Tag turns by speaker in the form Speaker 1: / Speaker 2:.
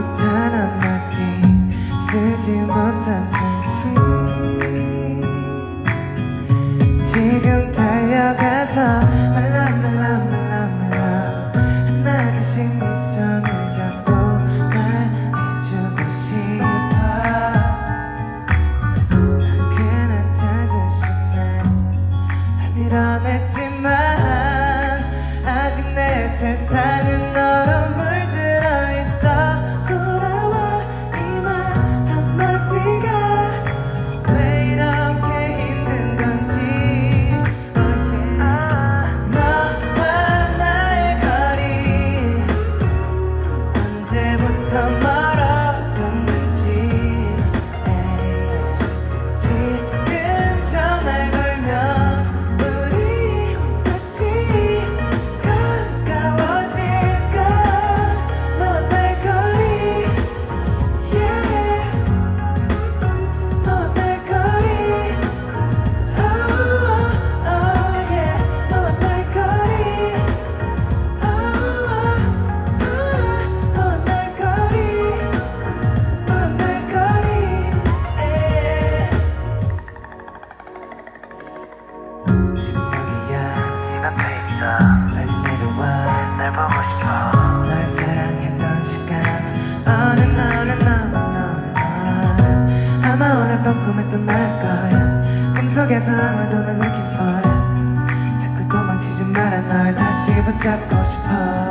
Speaker 1: 못한 한마디 쓰지 못한
Speaker 2: time. 보고 싶어.
Speaker 1: 널 사랑했던 시간 어느 어느 어느 어느 아마 오늘 밤 꿈에 또 날 거야. 꿈속에서 아마도 난 looking for 자꾸 도망치지 마라 널 다시 붙잡고 싶어.